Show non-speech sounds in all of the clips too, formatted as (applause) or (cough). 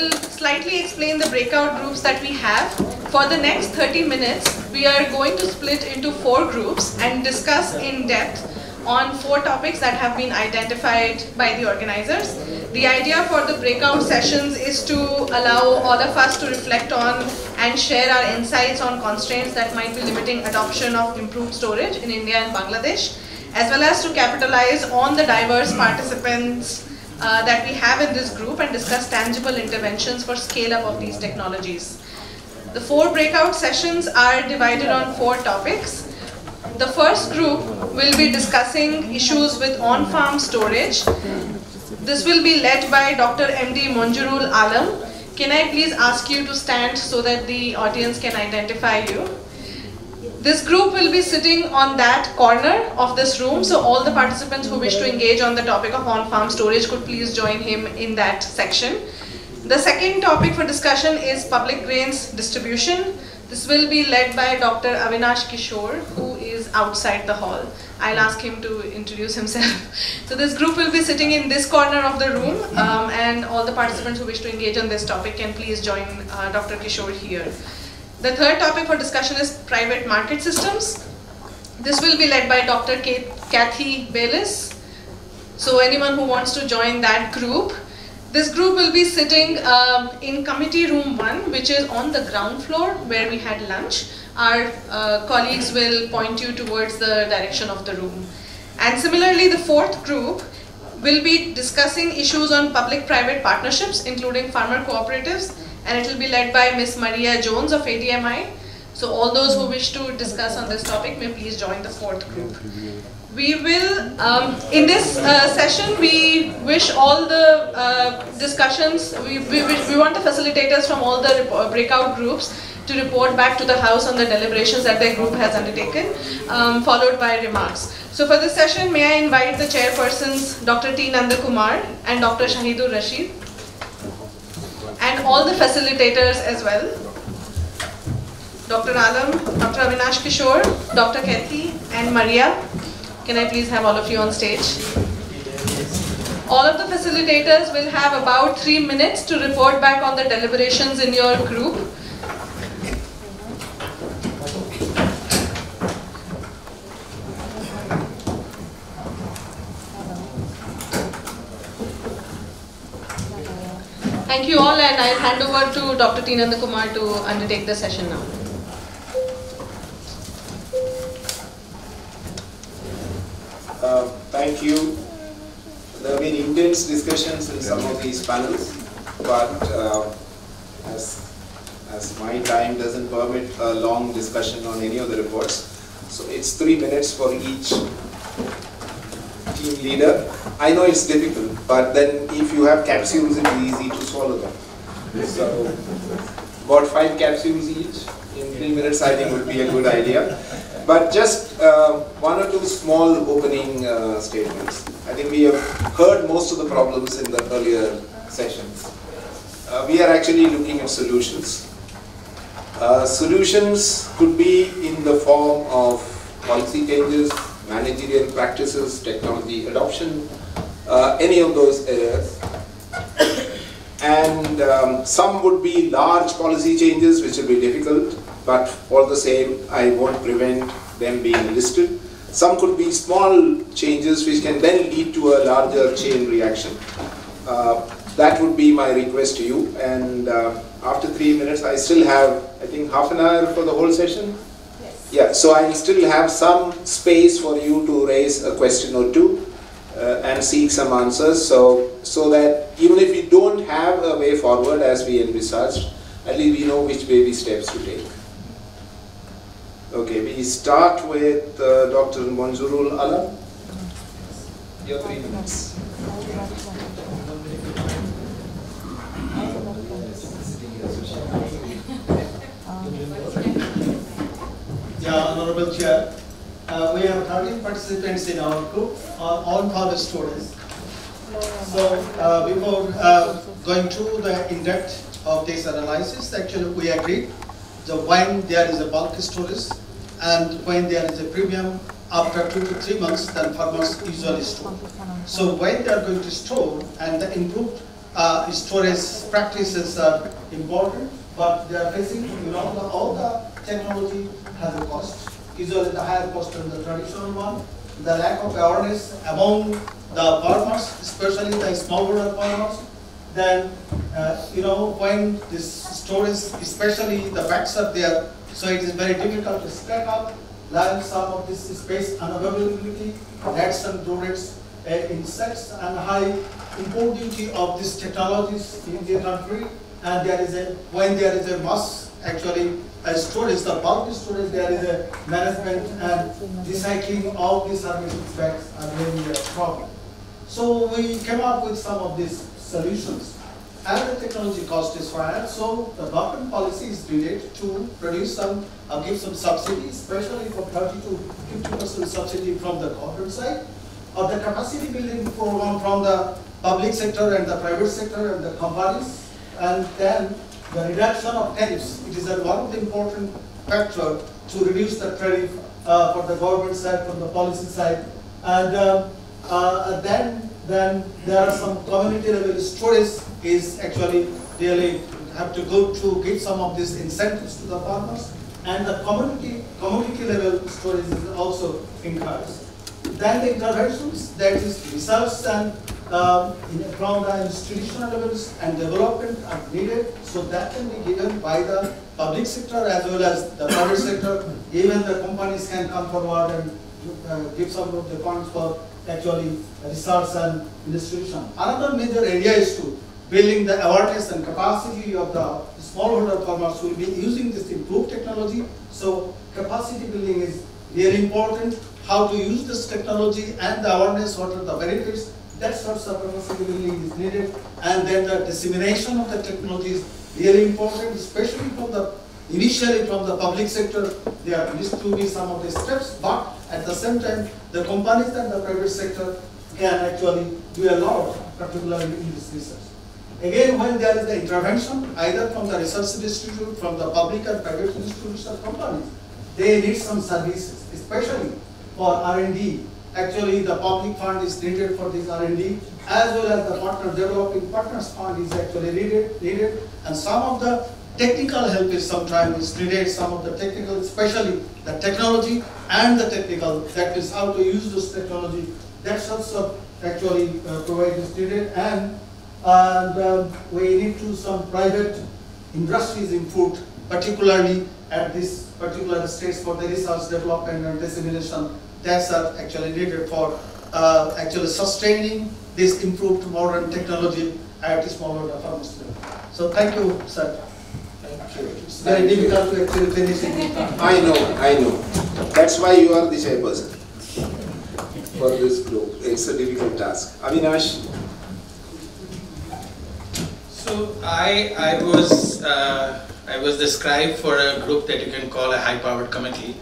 will slightly explain the breakout groups that we have. For the next 30 minutes, we are going to split into four groups and discuss in depth on four topics that have been identified by the organizers. The idea for the breakout sessions is to allow all of us to reflect on and share our insights on constraints that might be limiting adoption of improved storage in India and Bangladesh, as well as to capitalize on the diverse participants uh, that we have in this group and discuss tangible interventions for scale up of these technologies. The four breakout sessions are divided on four topics. The first group will be discussing issues with on-farm storage. This will be led by Dr. MD Monjurul Alam. Can I please ask you to stand so that the audience can identify you? This group will be sitting on that corner of this room, so all the participants who wish to engage on the topic of on-farm storage could please join him in that section. The second topic for discussion is public grains distribution. This will be led by Dr. Avinash Kishore, who is outside the hall. I'll ask him to introduce himself. (laughs) So this group will be sitting in this corner of the room, um, and all the participants who wish to engage on this topic can please join uh, Dr. Kishore here. The third topic for discussion is private market systems. This will be led by Dr. Kathy Baylis. So anyone who wants to join that group, this group will be sitting um, in committee room one, which is on the ground floor where we had lunch. Our uh, colleagues will point you towards the direction of the room. And similarly, the fourth group will be discussing issues on public-private partnerships, including farmer cooperatives, and it will be led by Ms. Maria Jones of ADMI. So all those who wish to discuss on this topic may please join the fourth group. We will, um, in this uh, session, we wish all the uh, discussions, we, we, we want the facilitators from all the breakout groups to report back to the House on the deliberations that their group has undertaken, um, followed by remarks. So for this session, may I invite the chairpersons, Dr. T. Nandakumar and Dr. Shahidur Rashid, and all the facilitators as well. Dr. Alam, Dr. Avinash Kishore, Dr. Kathy, and Maria. Can I please have all of you on stage? All of the facilitators will have about three minutes to report back on the deliberations in your group. Thank you all and I'll hand over to Dr. T. Nandakumar to undertake the session now. Uh, thank you. There have been intense discussions in some of these panels, but uh, as, as my time doesn't permit a long discussion on any of the reports, so it's three minutes for each team leader. I know it's difficult, but then if you have capsules, it's easy to swallow them. So, about five capsules each in three minutes, I think would be a good idea. But just uh, one or two small opening uh, statements. I think we have heard most of the problems in the earlier sessions. Uh, we are actually looking at solutions. Uh, solutions could be in the form of policy changes, managerial practices, technology adoption, uh, any of those areas. And um, some would be large policy changes which will be difficult, but all the same, I won't prevent them being listed. Some could be small changes which can then lead to a larger chain reaction. Uh, that would be my request to you. And uh, after three minutes, I still have, I think, half an hour for the whole session. Yeah, so I still have some space for you to raise a question or two uh, and seek some answers. So, so that even if we don't have a way forward as we envisaged, at least we know which baby steps to take. Okay, we start with uh, Dr. Monjurul Alam. Your three minutes. Yeah, Honorable Chair. Uh, we have 13 participants in our group on on-farm storage. So uh, before uh, going to the in-depth of this analysis, actually we agreed the when there is a bulk storage and when there is a premium after two to three months, then farmers usually store. So when they are going to store and the improved uh, storage practices are important, but they are facing, you know, all the technology has a cost. Usually the higher cost than the traditional one. The lack of awareness among the farmers, especially the smallholder farmers, then, uh, you know, when this storage, especially the facts are there, so it is very difficult to stack up, learn some of this space unavailability, rats and rodents, uh, insects, and high importing of these technologies in the country. And there is a, when there is a mass, actually, storage, the bulk storage, there is a management and recycling of these hermetic bags are really a problem. So we came up with some of these solutions. As the technology cost is higher, so the government policy is needed to produce some, uh, give some subsidy, especially for 30 to 50% subsidy from the corporate side, or the capacity building program from the public sector and the private sector and the companies, and then the reduction of tariffs. It is a, one of the important factor to reduce the tariff uh, for the government side, from the policy side, and uh, uh, then then there are some community level storage is actually really have to go to give some of these incentives to the farmers, and the community community level storage is also encouraged. Then the interventions, that is research and um, in, from the institutional levels and development are needed, so that can be given by the public sector as well as the private sector. Even the companies can come forward and uh, give some of the funds for actually research and institution. Another major area is to building the awareness and capacity of the smallholder farmers who will be using this improved technology. So capacity building is very important. How to use this technology and the awareness, what are the benefits, that sort of capacity building is needed. And then the dissemination of the technology is really important, especially from the initially from the public sector, there needs to be some of the steps, but at the same time, the companies and the private sector can actually do a lot, particularly in this research. Again, when there is the intervention, either from the research institute, from the public and private institutions or companies, they need some services, especially for R&D. Actually, the public fund is needed for this R&D, as well as the partner developing partners fund is actually needed, needed. And some of the technical help is sometimes needed, some of the technical, especially the technology and the technical, that is how to use this technology. That's also actually uh, provided is needed. And and um, we need to some private industries in food, particularly at this particular stage for the research development and dissemination that's are actually needed for uh, actually sustaining this improved modern technology at this moment of our So thank you, sir. Thank you. It's very difficult to actually finish in time. I know, I know. That's why you are the chairperson for this group. It's a difficult task. Avinash, So I, I was uh, I was described for a group that you can call a high-powered committee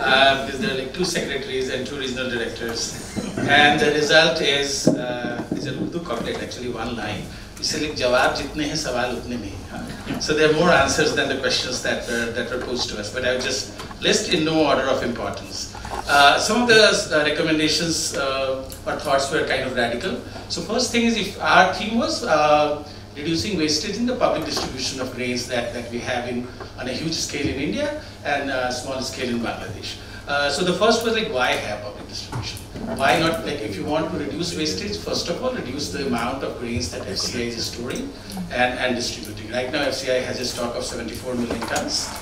uh, because there are like two secretaries and two regional directors, and the result is uh, is a Urdu couplet actually one line. इसे लिख जवाब जितने हैं सवाल उतने में ही So there are more answers than the questions that were that were posed to us, but I will just list in no order of importance. Uh, some of the uh, recommendations uh, or thoughts were kind of radical. So first thing is if our theme was uh, reducing wastage in the public distribution of grains that, that we have in, on a huge scale in India and a small scale in Bangladesh. Uh, so the first was like, why have public distribution? Why not, like if you want to reduce wastage, first of all, reduce the amount of grains that FCI is storing and, and distributing. Right now, FCI has a stock of 74 million tons.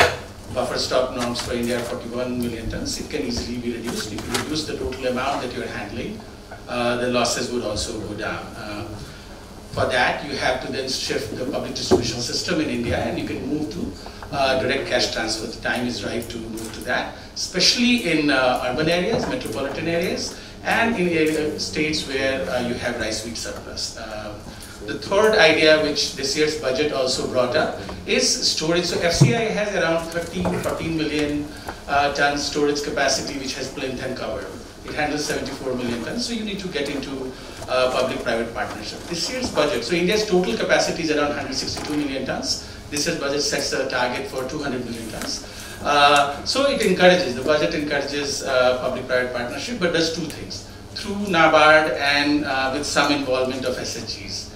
Buffer stock norms for India are 41 million tons. It can easily be reduced. If you reduce the total amount that you're handling, uh, the losses would also go down. Uh, for that, you have to then shift the public distribution system in India and you can move to uh, direct cash transfer. The time is right to move to that, especially in uh, urban areas, metropolitan areas, and in states where uh, you have rice wheat surplus. Uh, the third idea which this year's budget also brought up is storage. So FCI has around 13, 14 million uh, tons storage capacity which has plinth and cover. It handles 74 million tons, so you need to get into uh, public-private partnership. This year's budget, so India's total capacity is around 162 million tons. This year's budget sets a target for 200 million tons. Uh, so it encourages, the budget encourages uh, public-private partnership, but does two things. Through NABARD and uh, with some involvement of SHGs.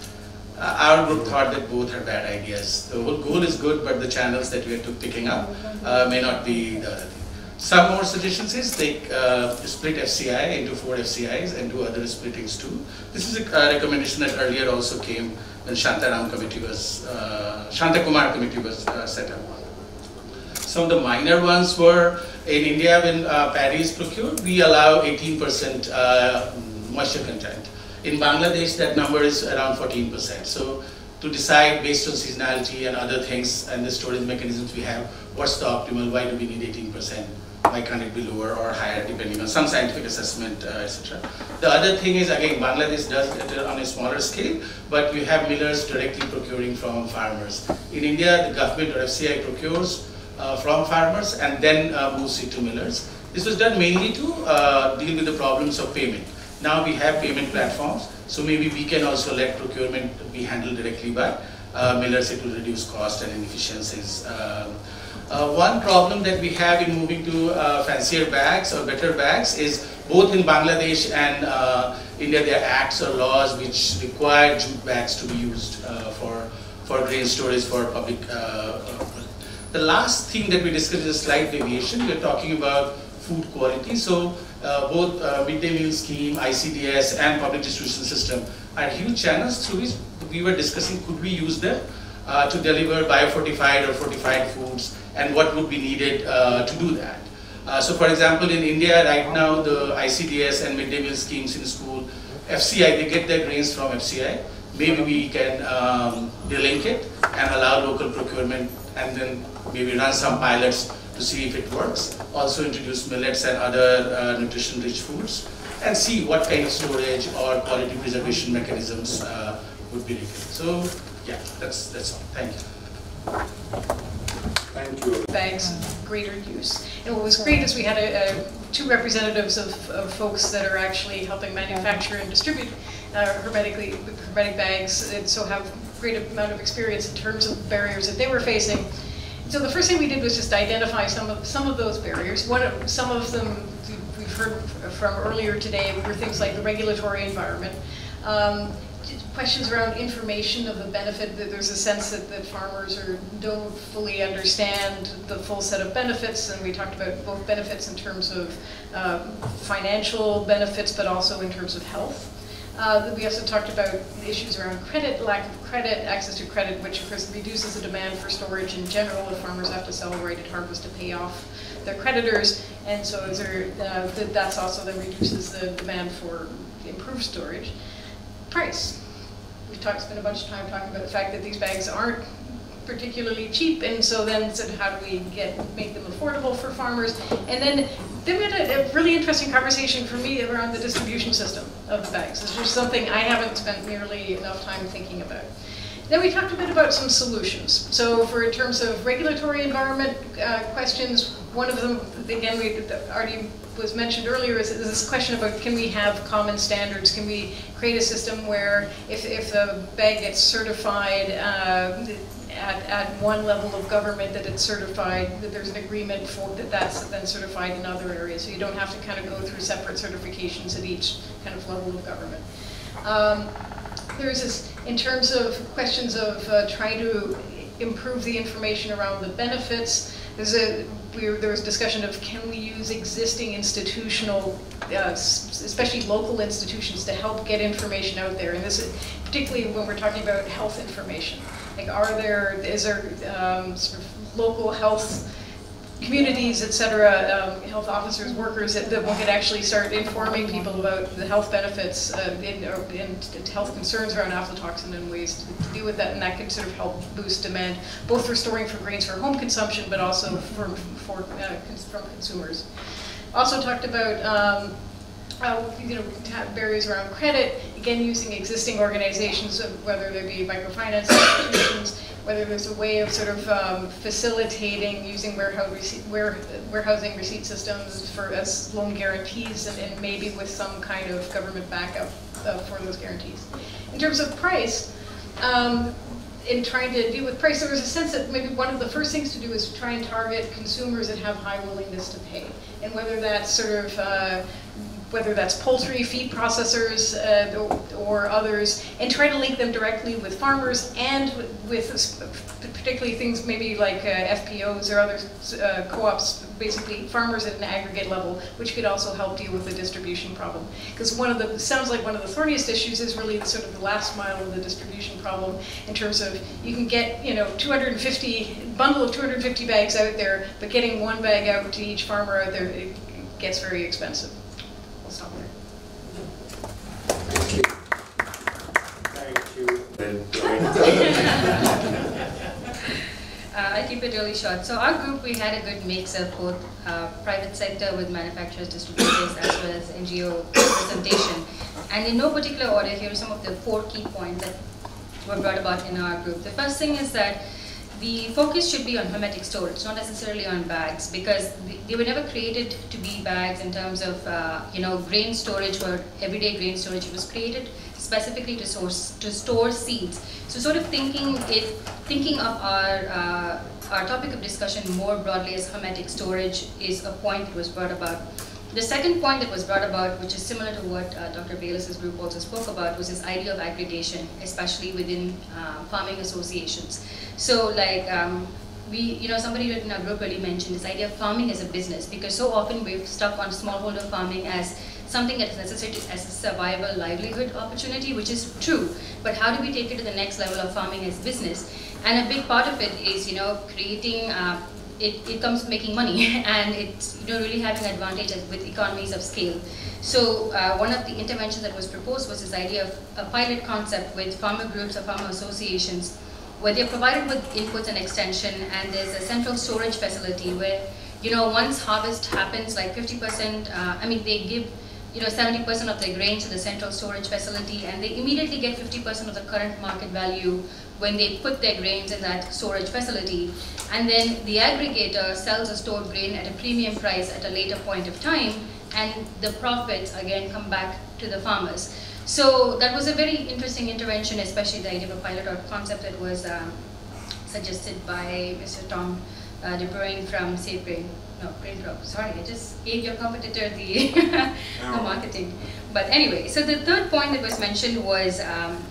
uh, our group thought that both are bad ideas. The whole goal is good, but the channels that we are picking up uh, may not be the other thing. Some more suggestions is take uh, split FCI into four FCIs and do other splittings too. This is a recommendation that earlier also came when Shantaram committee was, uh, Shanta Kumar committee was uh, set up. Some of the minor ones were in India when uh, paddy is procured, we allow 18% uh, moisture content. In Bangladesh, that number is around 14%. So to decide based on seasonality and other things and the storage mechanisms we have, what's the optimal, why do we need 18%? Why can't it be lower or higher depending on some scientific assessment, uh, etc. The other thing is again, Bangladesh does it on a smaller scale, but you have millers directly procuring from farmers. In India, the government or FCI procures uh, from farmers and then uh, moves it to millers. This was done mainly to uh, deal with the problems of payment. Now we have payment platforms, so maybe we can also let procurement be handled directly by uh, millers. It will reduce cost and inefficiencies. Uh, uh, one problem that we have in moving to uh, fancier bags or better bags is both in Bangladesh and uh, India there are acts or laws which require jute bags to be used uh, for, for grain storage for public. the last thing that we discussed is a slight deviation. We're talking about food quality. So uh, both uh, midday meal scheme, ICDS, and public distribution system are huge channels through which we were discussing could we use them uh, to deliver biofortified or fortified foods and what would be needed uh, to do that. Uh, so for example, in India right now, the ICDS and midday meal schemes in school, FCI, they get their grains from FCI. Maybe we can um, delink it and allow local procurement and then maybe run some pilots to see if it works. Also introduce millets and other uh, nutrition-rich foods and see what kind of storage or quality preservation mechanisms uh, would be needed. So yeah, that's, that's all. Thank you. Bags greater use. And what was great is we had a, a, two representatives of, of, folks that are actually helping manufacture and distribute uh, hermetically hermetic bags, and so have great amount of experience in terms of barriers that they were facing so the first thing we did was just identify some of some of those barriers. What some of them we've heard from earlier today were things like the regulatory environment. Um, questions around information of the benefit, that there's a sense that, that farmers are, don't fully understand the full set of benefits, and we talked about both benefits in terms of uh, financial benefits, but also in terms of health. Uh, we also talked about issues around credit, lack of credit, access to credit, which of course reduces the demand for storage in general if farmers have to sell right at harvest to pay off their creditors. And so there, uh, that's also then reduces the demand for improved storage. Price. We've talked, spent a bunch of time talking about the fact that these bags aren't particularly cheap, and so then said, how do we get make them affordable for farmers? And then then we had a, a, really interesting conversation for me around the distribution system of the bags. It's just something I haven't spent nearly enough time thinking about. Then we talked a bit about some solutions. So for in terms of regulatory environment uh, questions, one of them, again, we already was mentioned earlier, is, is, this question about can we have common standards? Can we create a system where if, if a bag gets certified, uh, at, at one level of government that it's certified, that there's an agreement for that that's then certified in other areas. So you don't have to kind of go through separate certifications at each kind of level of government. Um, there's this, in terms of questions of uh, trying to improve the information around the benefits, there's a, we were, there was discussion of can we use existing institutional, uh, especially local institutions to help get information out there. And this is particularly when we're talking about health information. Like, are there, is there um, sort of local health communities, et cetera, um, health officers, workers that, that could actually start informing people about the health benefits uh, and, and, health concerns around aflatoxin and ways to, to, deal with that, and that could sort of help boost demand, both for storing for grains for home consumption, but also for, for uh, from consumers. Also talked about um, uh, you know, barriers around credit, again using existing organizations, whether they be microfinance institutions, whether there's a way of sort of um, facilitating using warehouse warehousing receipt systems for as loan guarantees and, and maybe with some kind of government backup uh, for those guarantees. In terms of price, um, in trying to deal with price, there was a sense that maybe one of the first things to do is try and target consumers that have high willingness to pay. And whether that's sort of uh, whether that's poultry, feed processors, uh, or, or others, and try to link them directly with farmers and with particularly things maybe like uh, FPOs or other uh, co-ops, basically farmers at an aggregate level, which could also help deal with the distribution problem. Because one of the, sounds like one of the thorniest issues is really sort of the last mile of the distribution problem in terms of you can get, you know, 250, bundle of 250 bags out there, but getting one bag out to each farmer out there, it gets very expensive. We'll stop there. Thank you. Uh, I'll keep it really short. So our group, we had a good mix of both uh, private sector with manufacturers, distributors, as well as NGO representation. And in no particular order, here are some of the four key points that were brought about in our group. The first thing is that the focus should be on hermetic storage, not necessarily on bags, because they were never created to be bags in terms of, uh, you know, grain storage for everyday grain storage. It was created specifically to, source, to store seeds. So sort of thinking it, thinking of our, uh, our topic of discussion more broadly as hermetic storage is a point that was brought about. The second point that was brought about, which is similar to what uh, Dr. Baylis's group also spoke about, was this idea of aggregation, especially within uh, farming associations. So like, um, we, you know, somebody in our group really mentioned this idea of farming as a business, because so often we've stuck on smallholder farming as something that is necessary as a survival livelihood opportunity, which is true. But how do we take it to the next level of farming as business? And a big part of it is, you know, creating uh, it, it comes making money (laughs) and it's you know really having advantage with economies of scale. So uh, one of the interventions that was proposed was this idea of a pilot concept with farmer groups or farmer associations where they're provided with inputs and extension and there's a central storage facility where you know once harvest happens like 50% uh, I mean they give you know 70% of their grain to the central storage facility and they immediately get 50% of the current market value when they put their grains in that storage facility. And then the aggregator sells the stored grain at a premium price at a later point of time, and the profits again come back to the farmers. So that was a very interesting intervention, especially the idea of a pilot or concept that was um, suggested by Mr. Tom uh, De Bruyn from Safe Grain. No, Grain Sorry, I just gave your competitor the, (laughs) the marketing. But anyway, so the third point that was mentioned was um,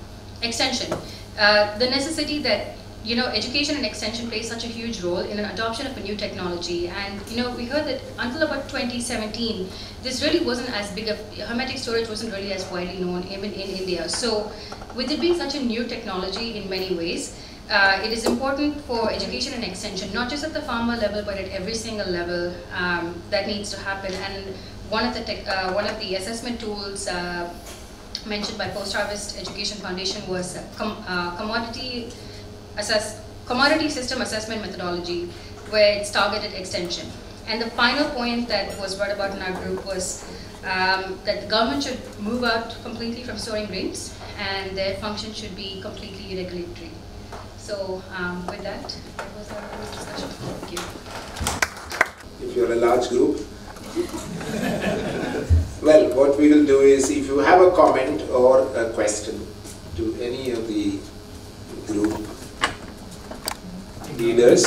extension. Uh, the necessity that you know, education and extension plays such a huge role in an adoption of a new technology. And you know, we heard that until about 2017, this really wasn't as big of hermetic storage wasn't really as widely known even in India. So, with it being such a new technology in many ways, uh, it is important for education and extension, not just at the farmer level, but at every single level um, that needs to happen. And one of the tech, uh, one of the assessment tools uh, mentioned by Post Harvest Education Foundation was com uh, commodity assess commodity system assessment methodology, where it's targeted extension. And the final point that was brought about in our group was um, that the government should move out completely from storing grains, and their function should be completely regulatory. So um, with that, that was our discussion. Thank you. If you're a large group, well, what we will do is if you have a comment or a question to any of the group leaders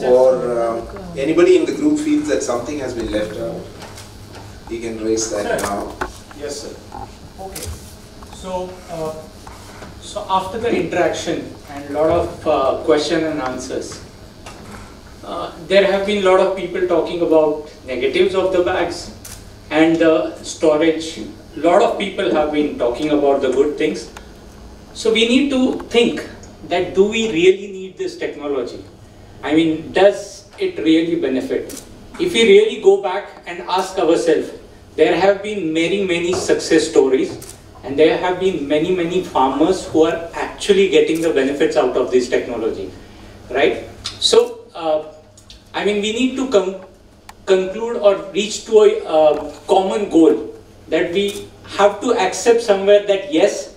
or um, anybody in the group feels that something has been left out, you can raise that now. Yes, sir. Okay. So, uh, so after the interaction and a lot of uh, question and answers, uh, there have been a lot of people talking about negatives of the bags and the storage. A lot of people have been talking about the good things. So we need to think that do we really need this technology? I mean, does it really benefit? If we really go back and ask ourselves, there have been many, many success stories and there have been many, many farmers who are actually getting the benefits out of this technology, right? So, uh, I mean, we need to come conclude or reach to a uh, common goal that we have to accept somewhere that yes,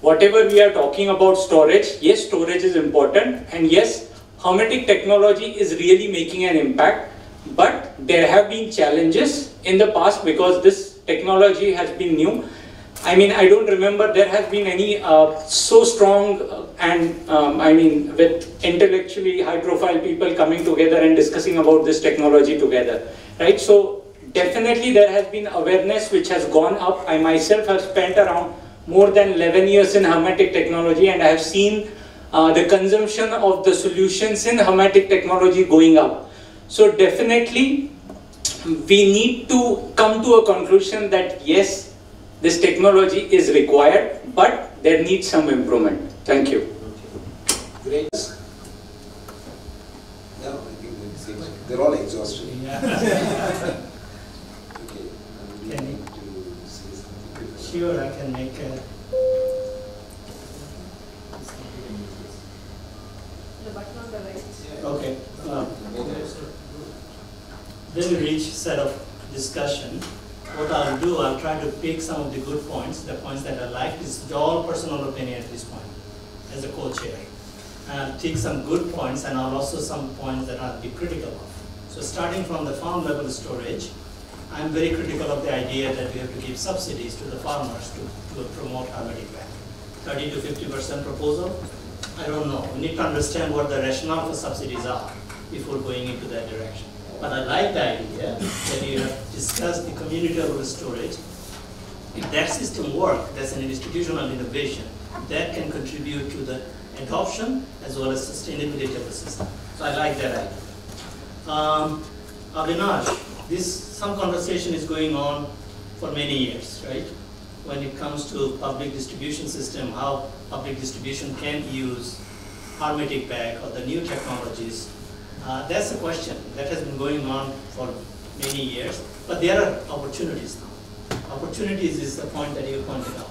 whatever we are talking about storage, yes, storage is important and yes, hermetic technology is really making an impact, but there have been challenges in the past because this technology has been new. I mean, I don't remember there has been any uh, so strong uh, and um, I mean with intellectually high profile people coming together and discussing about this technology together, right? So definitely there has been awareness which has gone up. I myself have spent around more than 11 years in hermetic technology and I have seen uh, the consumption of the solutions in hermetic technology going up. So definitely we need to come to a conclusion that yes, this technology is required, but there needs some improvement. Thank you. Great. No, I think they're all exhausted. Yeah. (laughs) Okay. Can you- need say something. Sure, I can make a. Okay. uh, Then we reach set of discussion. What I'll do, I'll try to pick some of the good points, the points that I like, this is all personal opinion at this point, as a co-chair. And I'll take some good points and I'll also some points that I'll be critical of. So starting from the farm level storage, I'm very critical of the idea that we have to give subsidies to the farmers to, to promote hermetic bag. Thirty to fifty percent proposal, I don't know. We need to understand what the rationale for subsidies are before going into that direction. But I like the idea that you have discussed the community level storage. If that system works, that's an institutional innovation that can contribute to the adoption as well as sustainability of the system. So I like that idea. Um, Avinash, this, some conversation is going on for many years, right? When it comes to public distribution system, how public distribution can use hermetic bag or the new technologies. Uh, that's a question that has been going on for many years, but there are opportunities now. Opportunities is the point that you pointed out.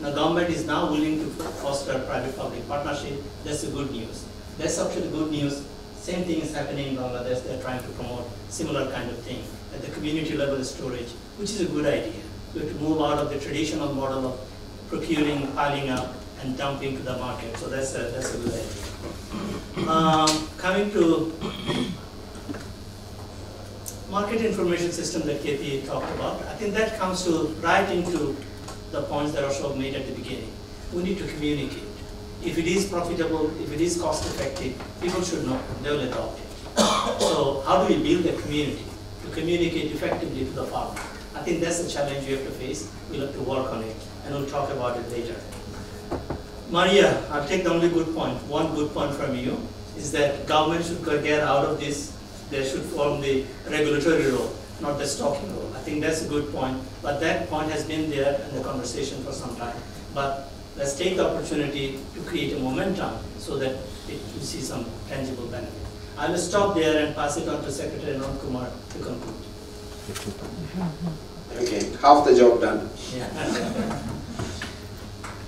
Now government is now willing to foster private-public partnership, that's the good news. That's actually good news. Same thing is happening in Bangladesh, they're trying to promote similar kind of thing at the community level storage, which is a good idea. We have to move out of the traditional model of procuring, piling up, and dumping to the market, so that's a, that's a good idea. Um, coming to market information system that KP talked about, I think that comes to right into the points that Ashok made at the beginning. We need to communicate. If it is profitable, if it is cost effective, people should know, they will adopt it. So how do we build a community to communicate effectively to the farmer? I think that's the challenge we have to face. We'll have to work on it, and we'll talk about it later. Maria, I'll take the only good point. One good point from you is that government should get out of this. They should form the regulatory role, not the stocking role. I think that's a good point. But that point has been there in the conversation for some time. But let's take the opportunity to create a momentum so that it, you see some tangible benefit. I will stop there and pass it on to Secretary Nanda Kumar to conclude. Okay, half the job done. Yeah.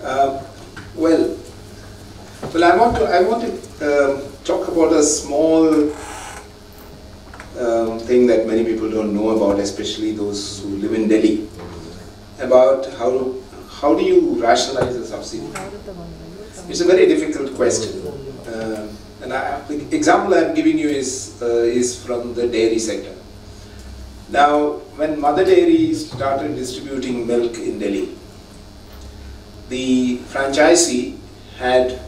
Uh, well, well, I want to I want to um, talk about a small um, thing that many people don't know about, especially those who live in Delhi, about how how do you rationalize a subsidy? It's a very difficult question. Um, and I, the example I'm giving you is uh, is from the dairy sector. Now, when Mother Dairy started distributing milk in Delhi, the franchisee had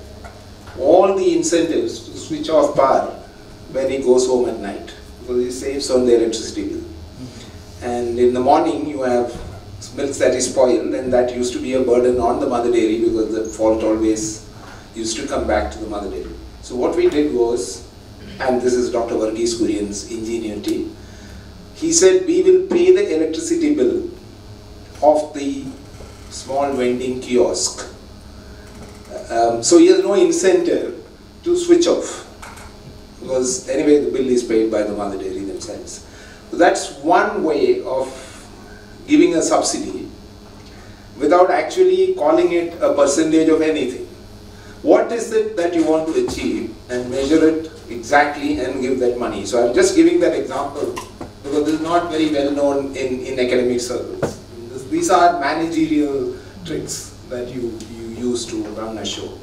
all the incentives to switch off power when he goes home at night because he saves on the electricity bill. And in the morning you have milk that is spoiled and that used to be a burden on the mother dairy because the fault always used to come back to the mother dairy. So what we did was, and this is Dr. Verghese Kurien's ingenuity, he said we will pay the electricity bill of the small vending kiosk. Um, so he has no incentive to switch off because anyway the bill is paid by the mother dairy themselves. So that's one way of giving a subsidy without actually calling it a percentage of anything. What is it that you want to achieve and measure it exactly and give that money. So I'm just giving that example because this is not very well known in, in academic circles. These are managerial tricks that you, you use to run a show.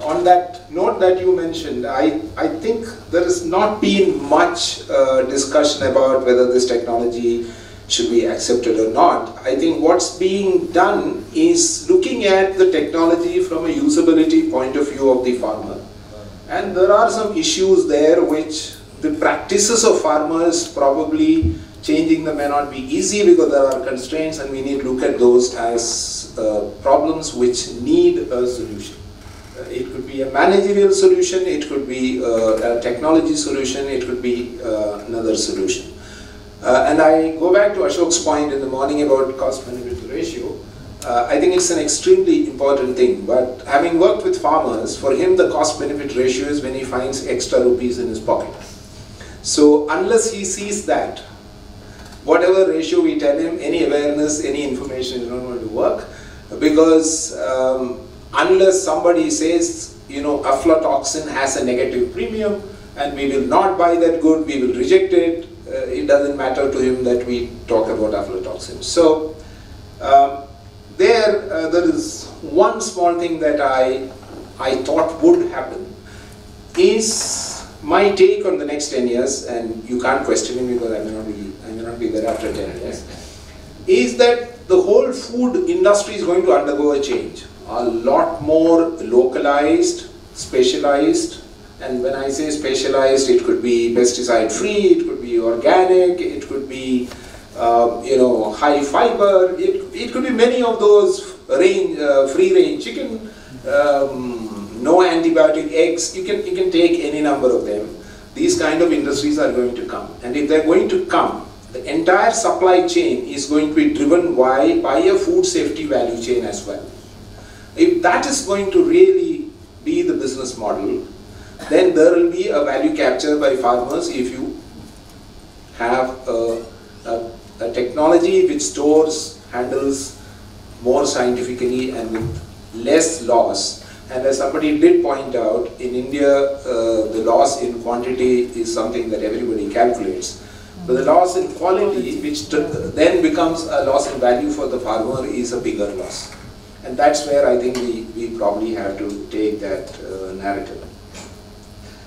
On that note that you mentioned, I, I think there has not been much uh, discussion about whether this technology should be accepted or not. I think what's being done is looking at the technology from a usability point of view of the farmer. And there are some issues there which the practices of farmers probably changing them may not be easy because there are constraints and we need to look at those as uh, problems which need a solution. Uh, it could be a managerial solution, it could be uh, a technology solution, it could be uh, another solution. Uh, and I go back to Ashok's point in the morning about cost benefit ratio. Uh, I think it's an extremely important thing, but having worked with farmers, for him the cost benefit ratio is when he finds extra rupees in his pocket. So unless he sees that, whatever ratio we tell him, any awareness, any information is not going to work because um, unless somebody says, you know, aflatoxin has a negative premium and we will not buy that good, we will reject it, uh, it doesn't matter to him that we talk about aflatoxin. So um, there, uh, there is one small thing that I, I thought would happen is my take on the next 10 years, and you can't question me because I may not be, I may not be there after 10 years, is that the whole food industry is going to undergo a change. A lot more localized, specialized, and when I say specialized, it could be pesticide free, it could be organic, it could be uh, you know high fiber, it, it could be many of those range, uh, free range chicken, um, no antibiotic eggs, you can, you can take any number of them. These kind of industries are going to come. And if they're going to come, the entire supply chain is going to be driven by, by a food safety value chain as well. If that is going to really be the business model, then there will be a value capture by farmers if you have a, a, a technology which stores, handles more scientifically and with less loss and as somebody did point out, in India, uh, the loss in quantity is something that everybody calculates. But the loss in quality, which then becomes a loss in value for the farmer, is a bigger loss. And that's where I think we, we probably have to take that uh, narrative.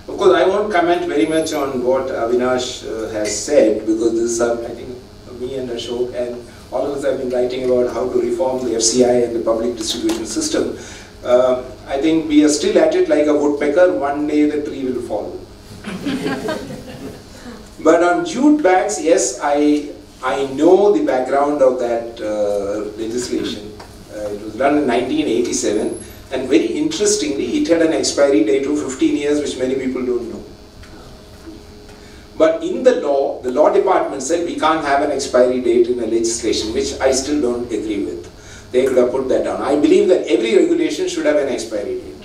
Of course, I won't comment very much on what Avinash uh, has said because this is, uh, I think, me and Ashok and all of us have been writing about how to reform the FCI and the public distribution system. Uh, I think we are still at it like a woodpecker, one day the tree will fall. (laughs) but on jute bags, yes, I, I know the background of that uh, legislation. Uh, it was done in 1987 and very interestingly, it had an expiry date of 15 years which many people don't know. But in the law, the law department said we can't have an expiry date in a legislation, which I still don't agree with they could have put that down. I believe that every regulation should have an expiry date.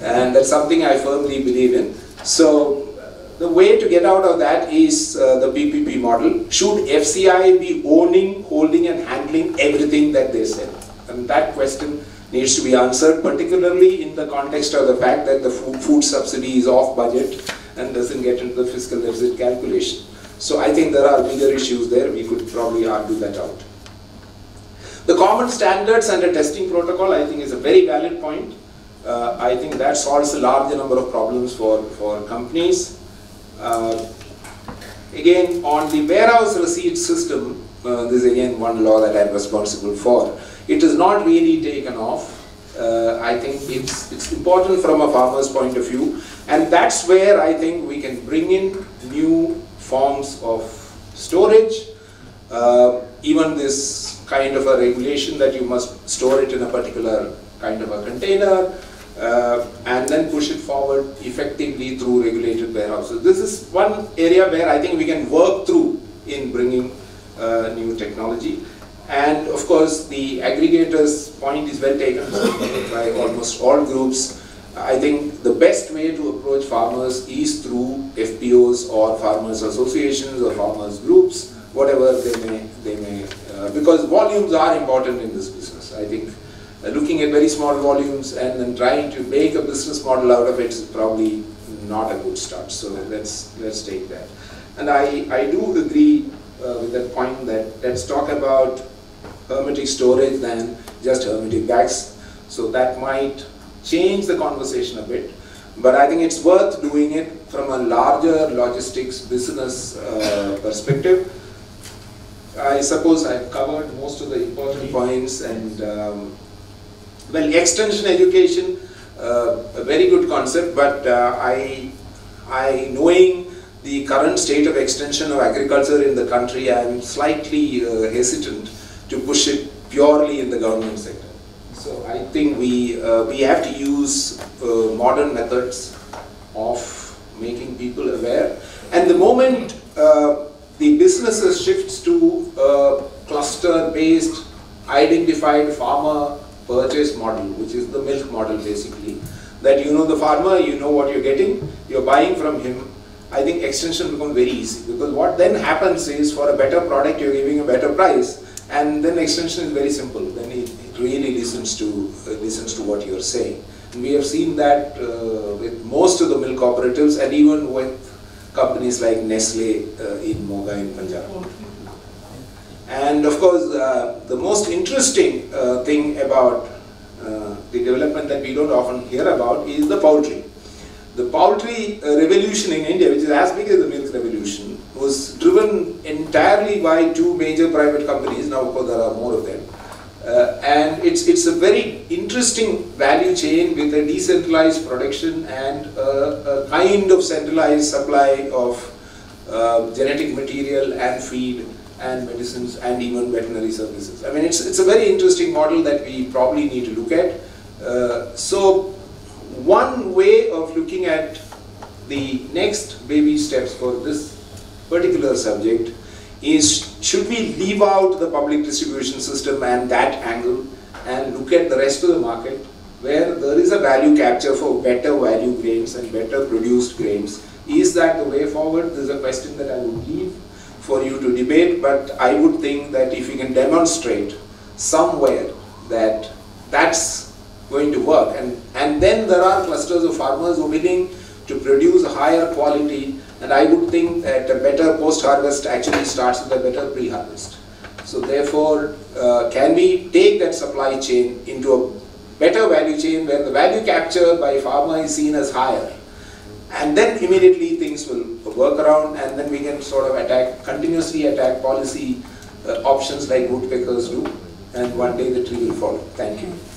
And that's something I firmly believe in. So the way to get out of that is uh, the PPP model. Should FCI be owning, holding and handling everything that they sell? And that question needs to be answered, particularly in the context of the fact that the food, food subsidy is off budget and doesn't get into the fiscal deficit calculation. So I think there are bigger issues there. We could probably argue that out. The common standards and a testing protocol, I think, is a very valid point. Uh, I think that solves a large number of problems for, for companies. Uh, again, on the warehouse receipt system, uh, this is again one law that I'm responsible for. It is not really taken off. Uh, I think it's, it's important from a farmer's point of view. And that's where I think we can bring in new forms of storage. Uh, even this kind of a regulation that you must store it in a particular kind of a container uh, and then push it forward effectively through regulated warehouses. This is one area where I think we can work through in bringing uh, new technology. And of course, the aggregators point is well taken (laughs) by almost all groups. I think the best way to approach farmers is through FPOs or farmers associations or farmers groups, whatever they may, they may uh, because volumes are important in this business. I think uh, looking at very small volumes and then trying to make a business model out of it is probably not a good start. So let's let's take that. And I, I do agree uh, with that point that let's talk about hermetic storage than just hermetic bags. So that might change the conversation a bit. But I think it's worth doing it from a larger logistics business uh, perspective I suppose I've covered most of the important points and um, well, extension education, uh, a very good concept, but uh, I, I knowing the current state of extension of agriculture in the country, I am slightly uh, hesitant to push it purely in the government sector. So I think we, uh, we have to use uh, modern methods of making people aware. And the moment uh, the businesses shifts to a cluster-based, identified farmer purchase model, which is the milk model basically, that you know the farmer, you know what you're getting, you're buying from him, I think extension becomes very easy because what then happens is for a better product you're giving a better price and then extension is very simple. Then it, really listens to uh, listens to what you're saying. And we have seen that uh, with most of the milk cooperatives and even with companies like Nestle uh, in Moga in Punjab. And of course, uh, the most interesting uh, thing about uh, the development that we don't often hear about is the poultry. The poultry revolution in India, which is as big as the milk revolution, was driven entirely by two major private companies. Now, of course, there are more of them. Uh, and it's, it's a very interesting value chain with a decentralized production and a, a kind of centralized supply of uh, genetic material and feed and medicines and even veterinary services. I mean, it's, it's a very interesting model that we probably need to look at. Uh, so one way of looking at the next baby steps for this particular subject is should we leave out the public distribution system and that angle and look at the rest of the market where there is a value capture for better value grains and better produced grains. Is that the way forward? This is a question that I would leave for you to debate, but I would think that if you can demonstrate somewhere that that's going to work. And, and then there are clusters of farmers who are willing to produce higher quality and I would think that a better post-harvest actually starts with a better pre-harvest. So therefore, uh, can we take that supply chain into a better value chain where the value capture by farmer is seen as higher and then immediately things will work around and then we can sort of attack, continuously attack policy uh, options like woodpeckers do and one day the tree will fall. Thank you.